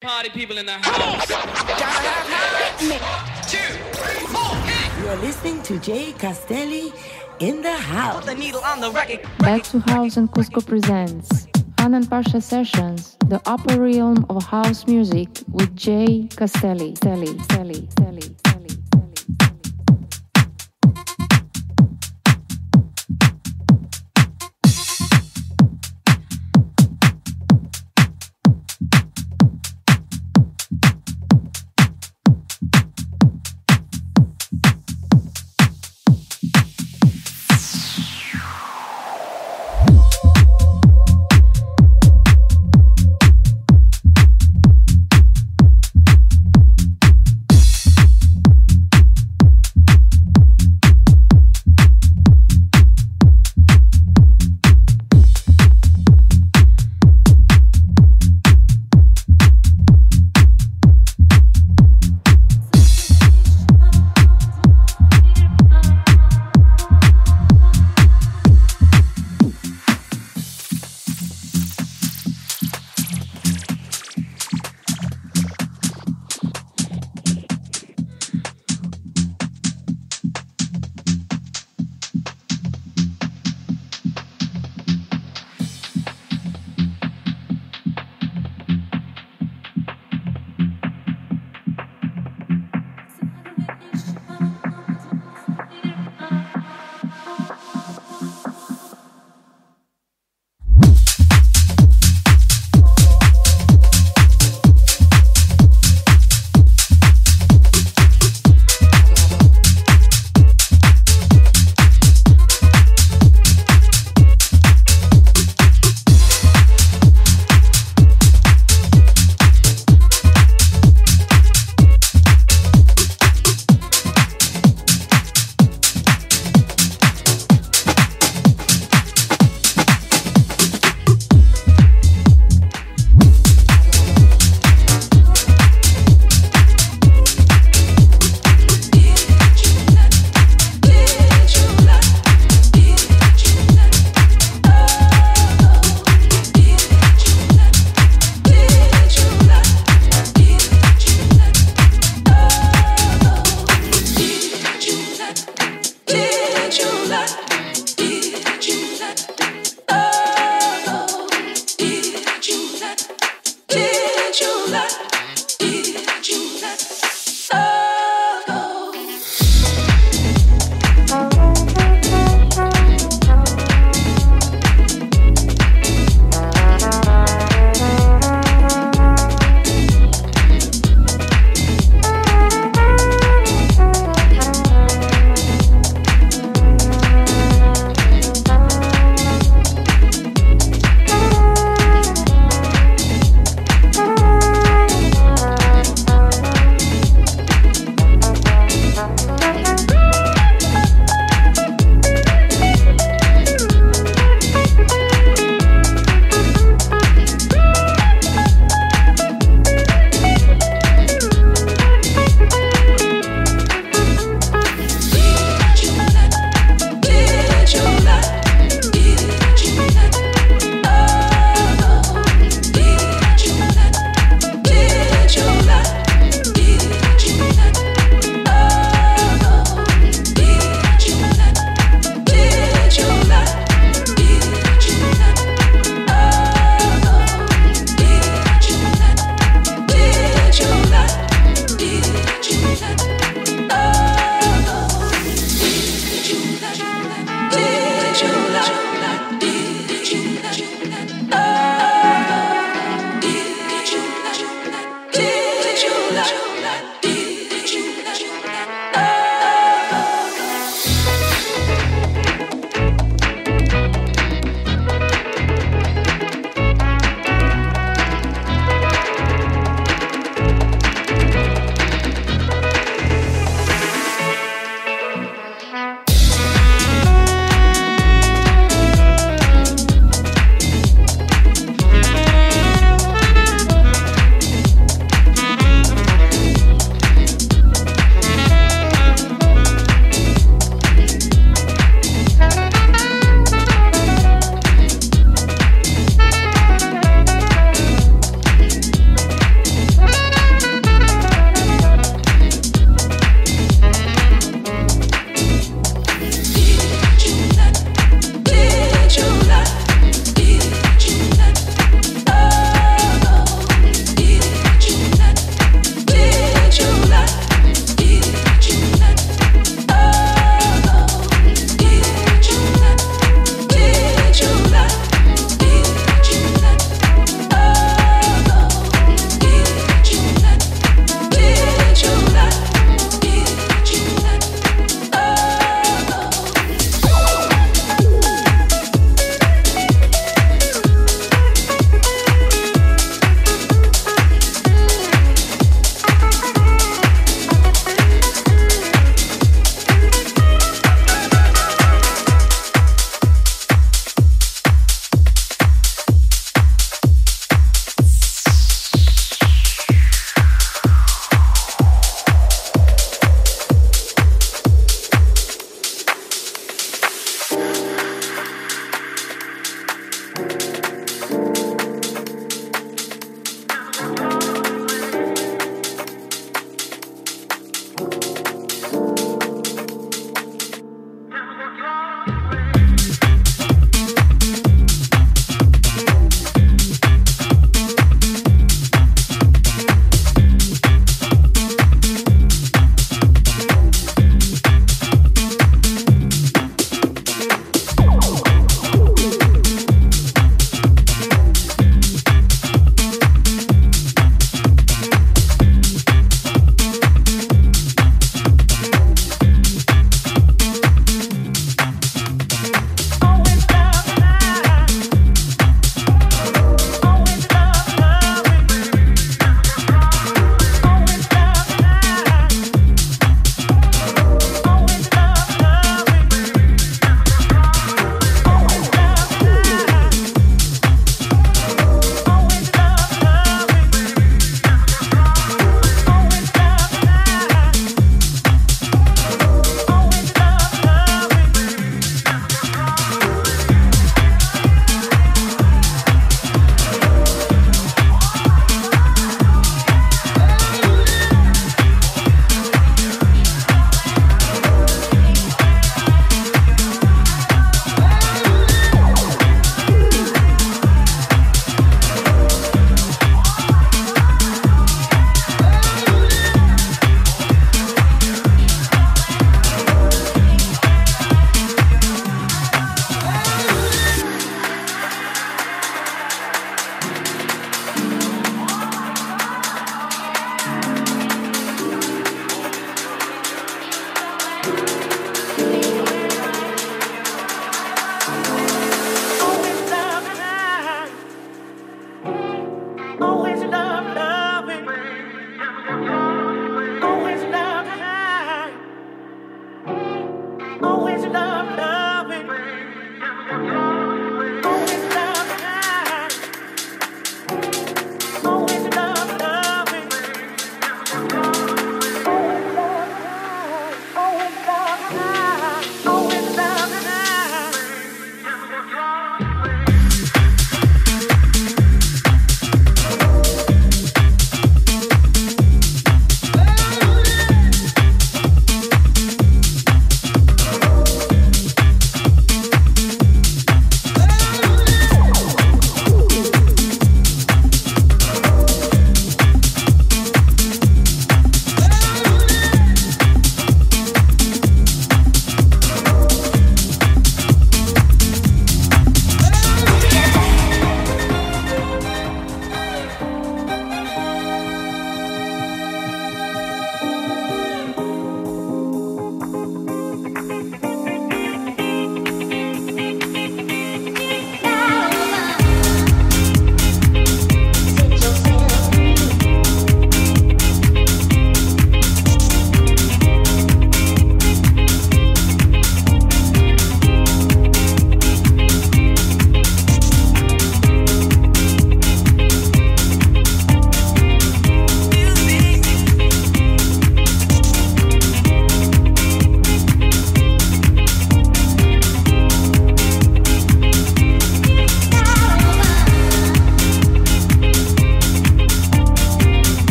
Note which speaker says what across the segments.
Speaker 1: Party people in the house. Two, three, four, hit.
Speaker 2: You're listening to Jay Castelli in the house.
Speaker 1: Put the needle on the record.
Speaker 3: Back2House and Cuzco presents Hanan Pacha Sessions, the upper realm of house music with Jay Castelli. Castelli, Castelli, Castelli.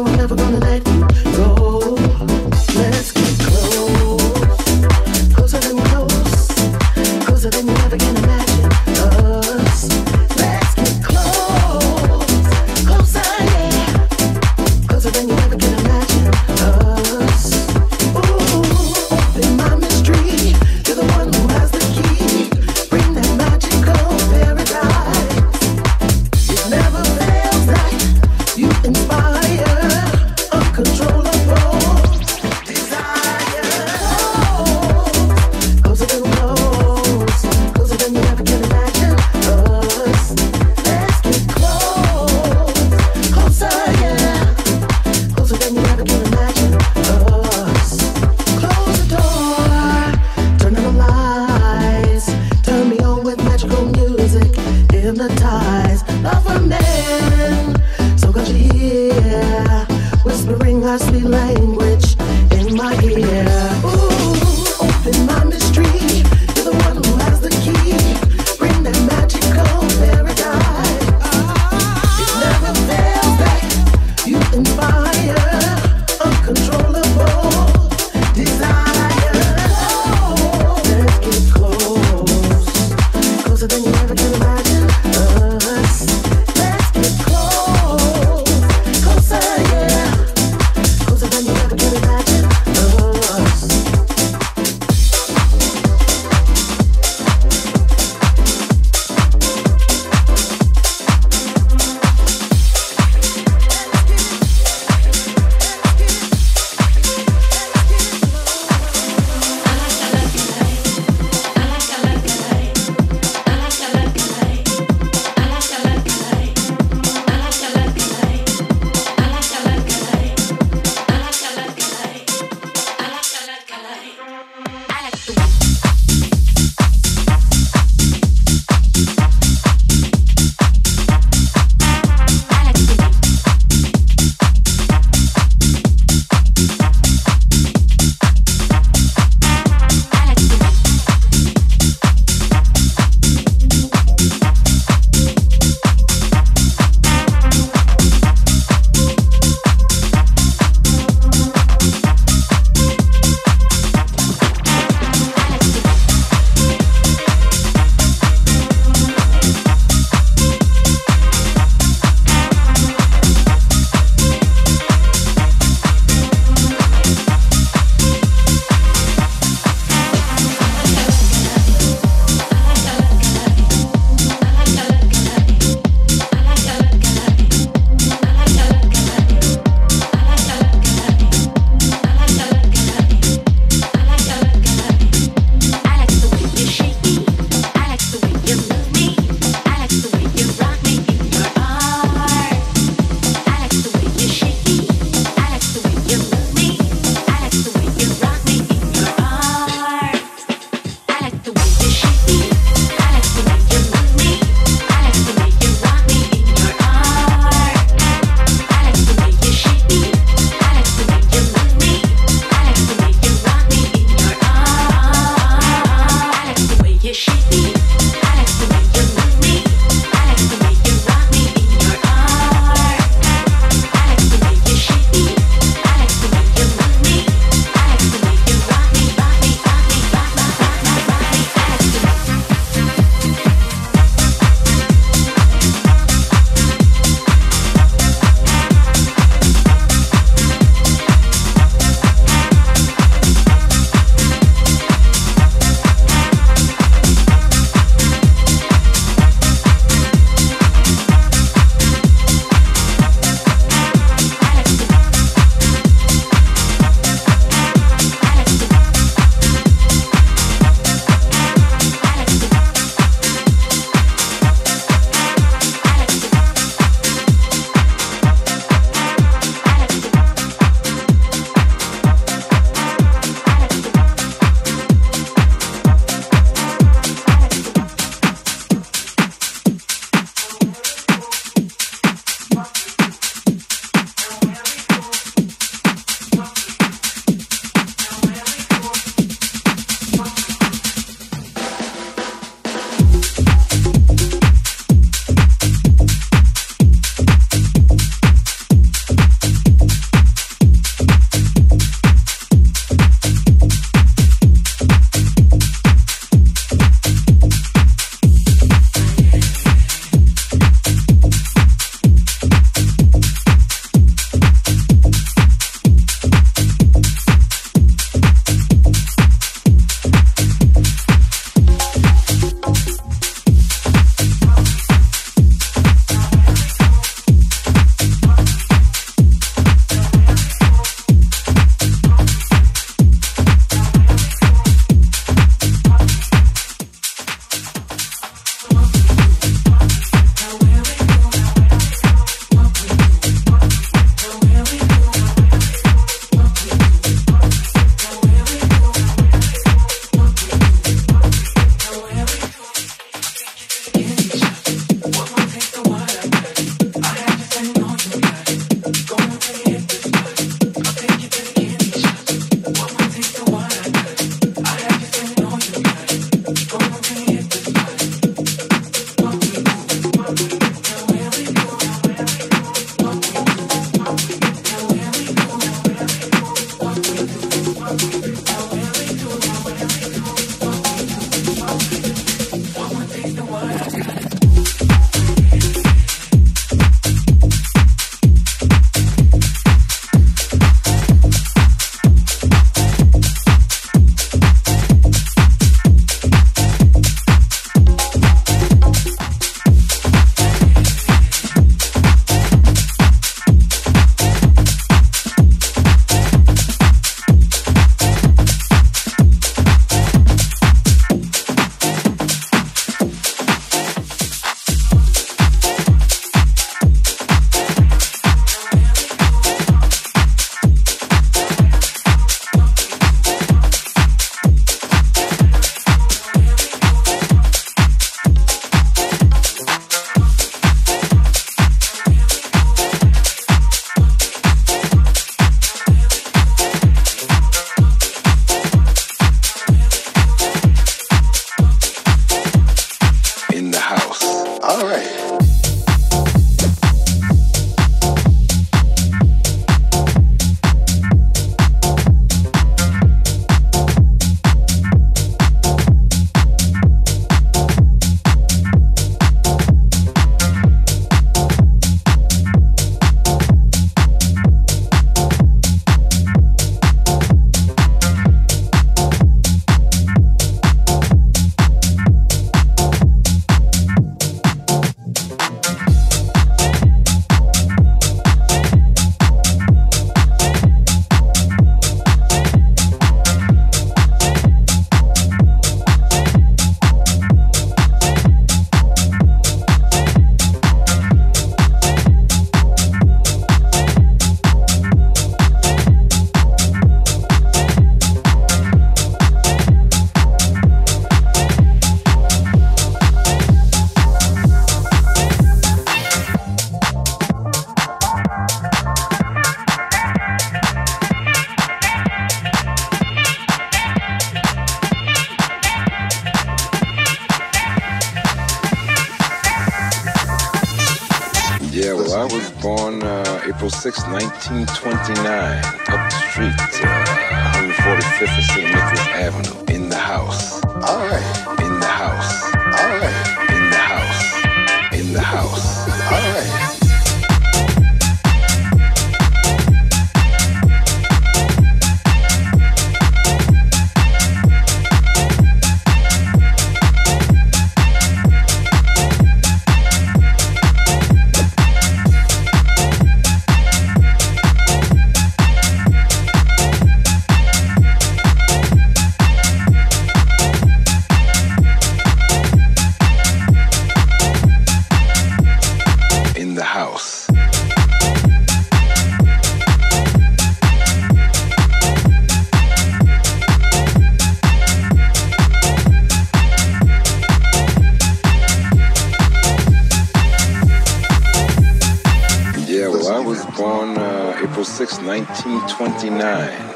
Speaker 4: born uh, April 6, 1929,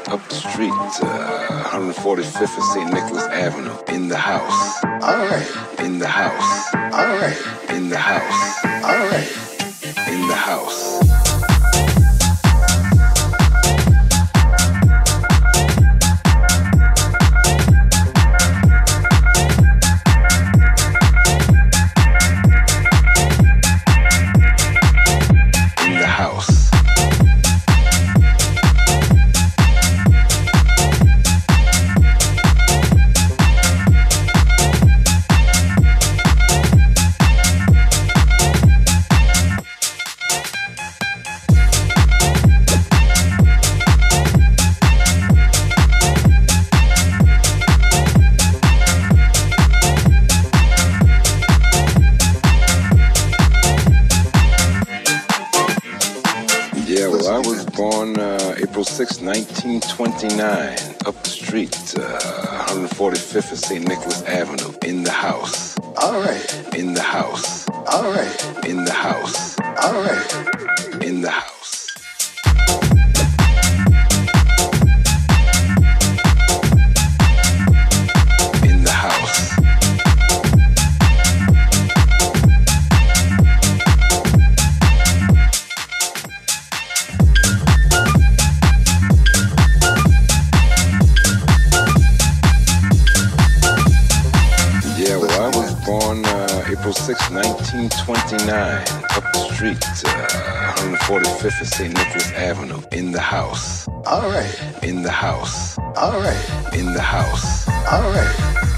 Speaker 4: up the street, uh, 145th and St. Nicholas Avenue, in the house.
Speaker 5: All right.
Speaker 4: In the house.
Speaker 5: All right.
Speaker 4: In the house.
Speaker 5: All right.
Speaker 4: In the house. 1929, up the street, uh, 145th and St. Nicholas Avenue, in the house.
Speaker 5: All right.
Speaker 4: In the house.
Speaker 5: All right.
Speaker 4: In the house.
Speaker 5: All right.
Speaker 4: In the house. 1929, up the street, uh, 145th of St. Nicholas Avenue, in the house.
Speaker 5: All right.
Speaker 4: In the house.
Speaker 5: All right.
Speaker 4: In the house.
Speaker 5: All right.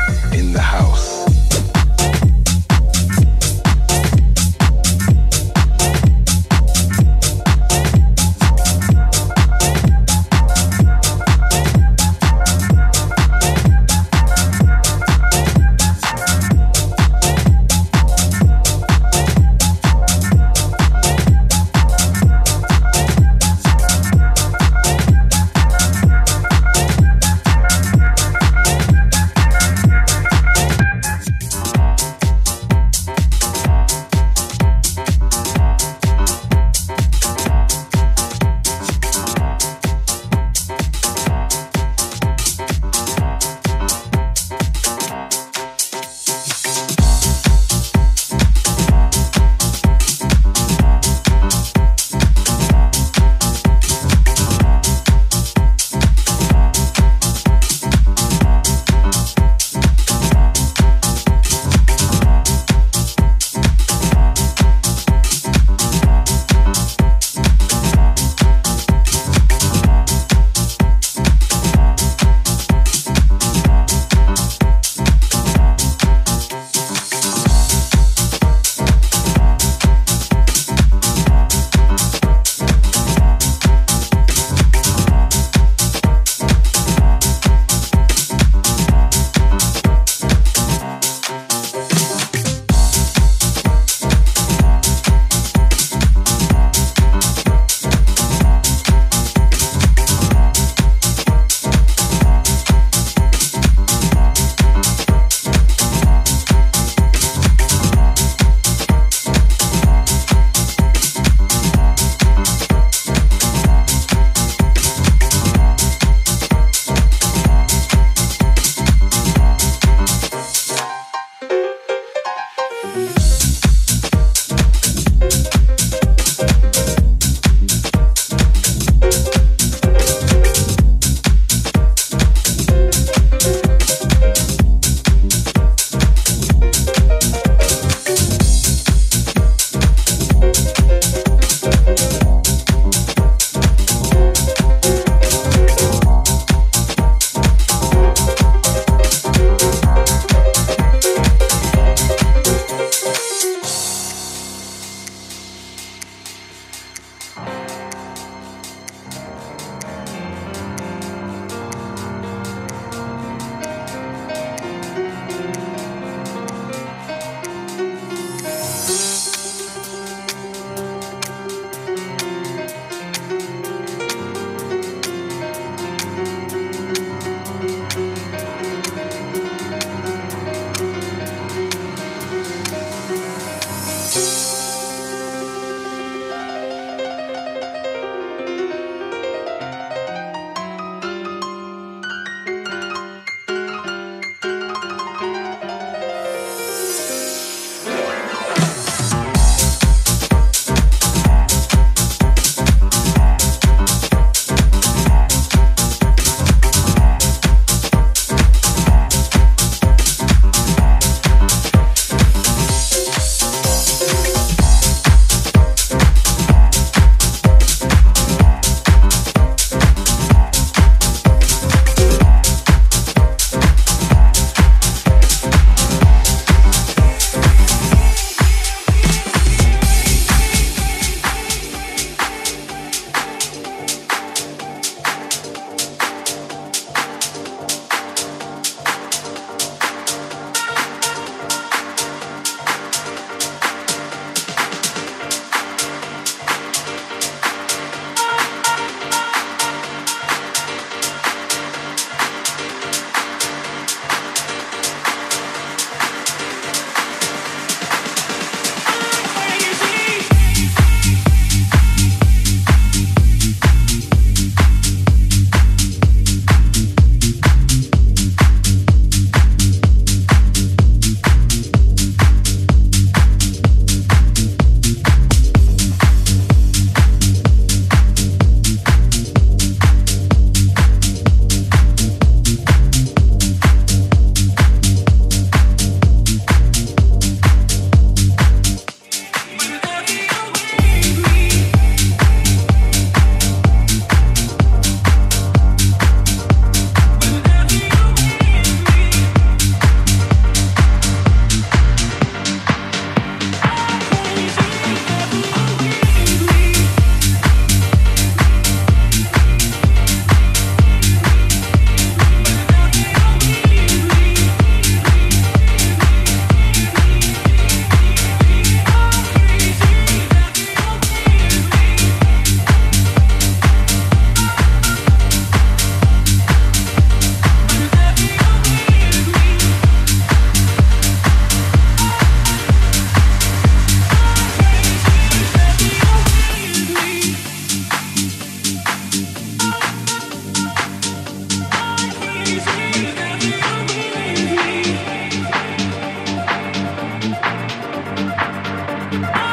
Speaker 4: Bye.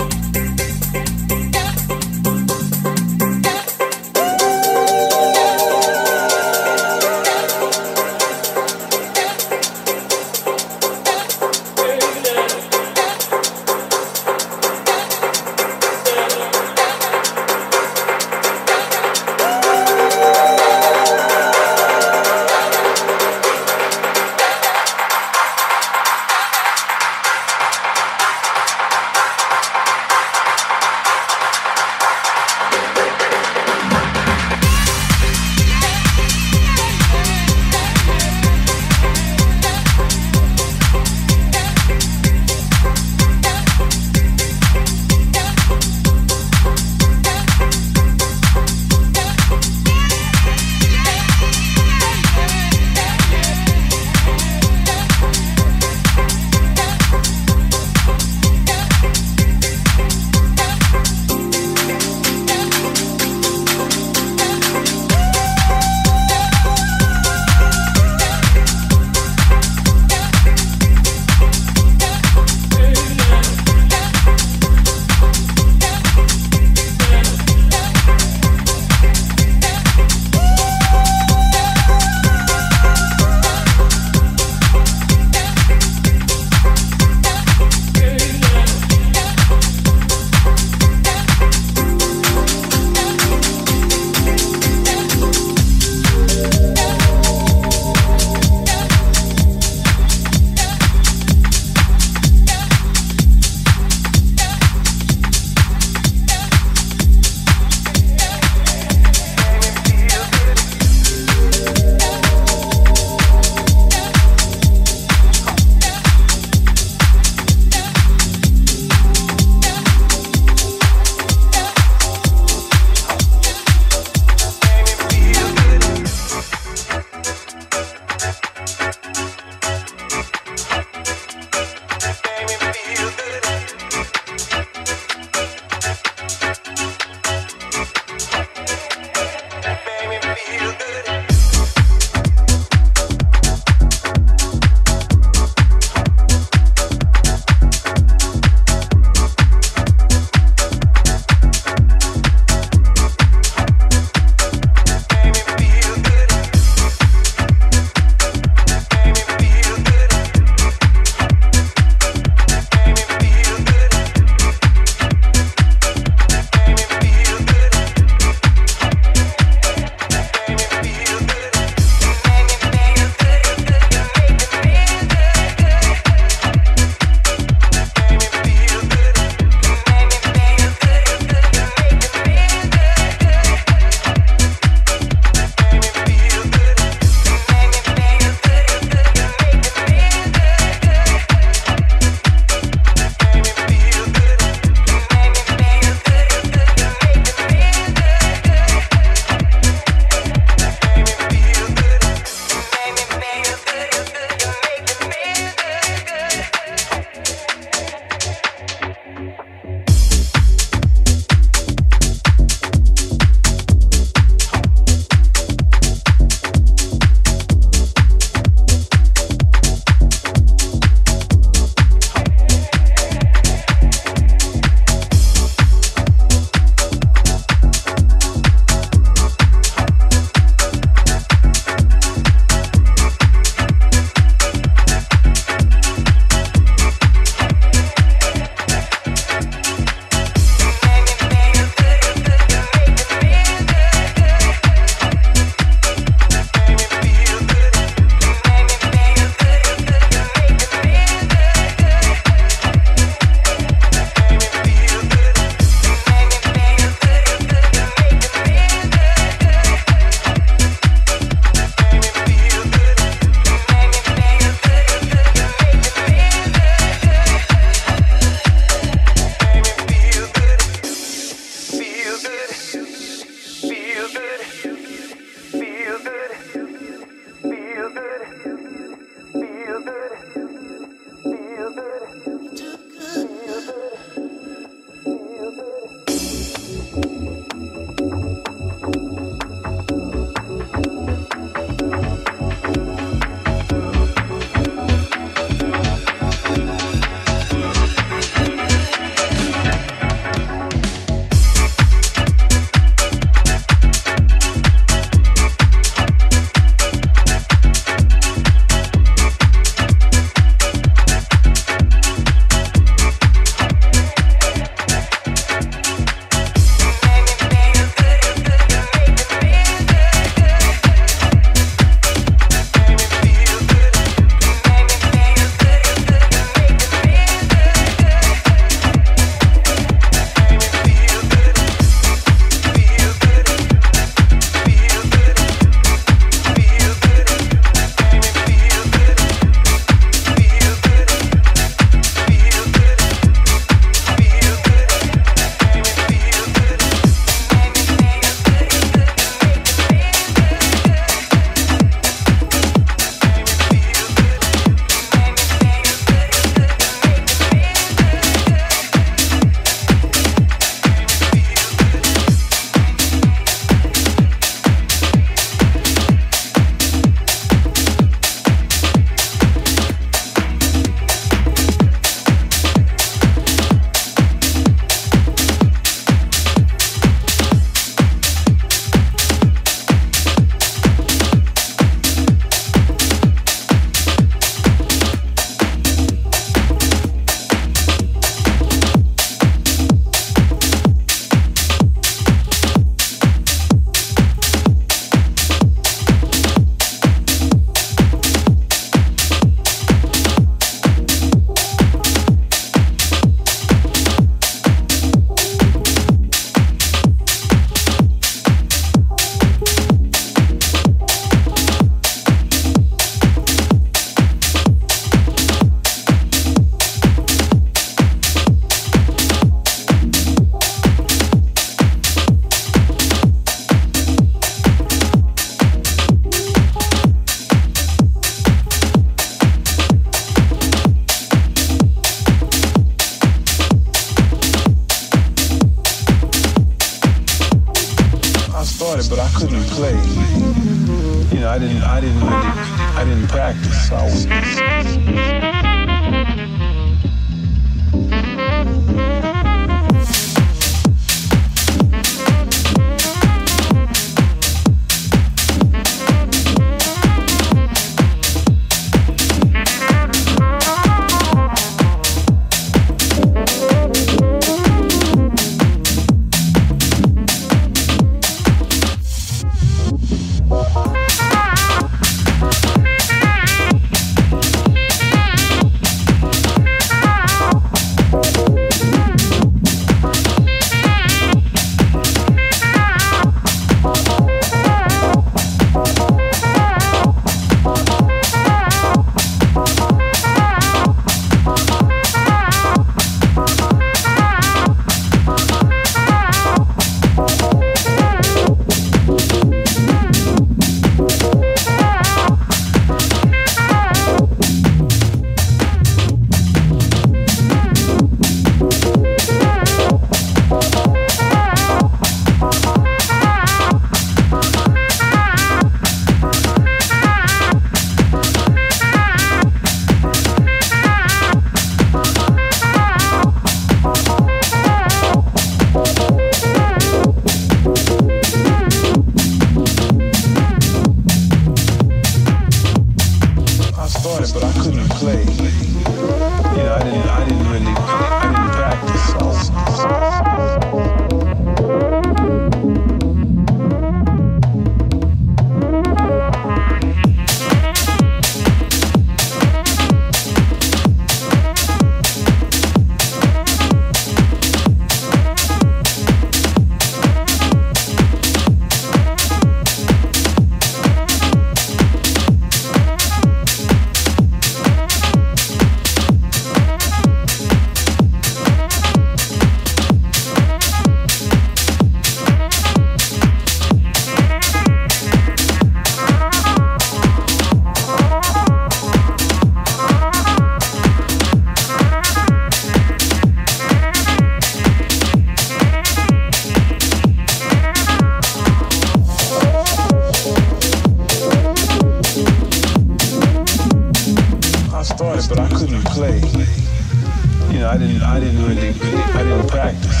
Speaker 4: I
Speaker 6: didn't, I didn't really, I didn't practice.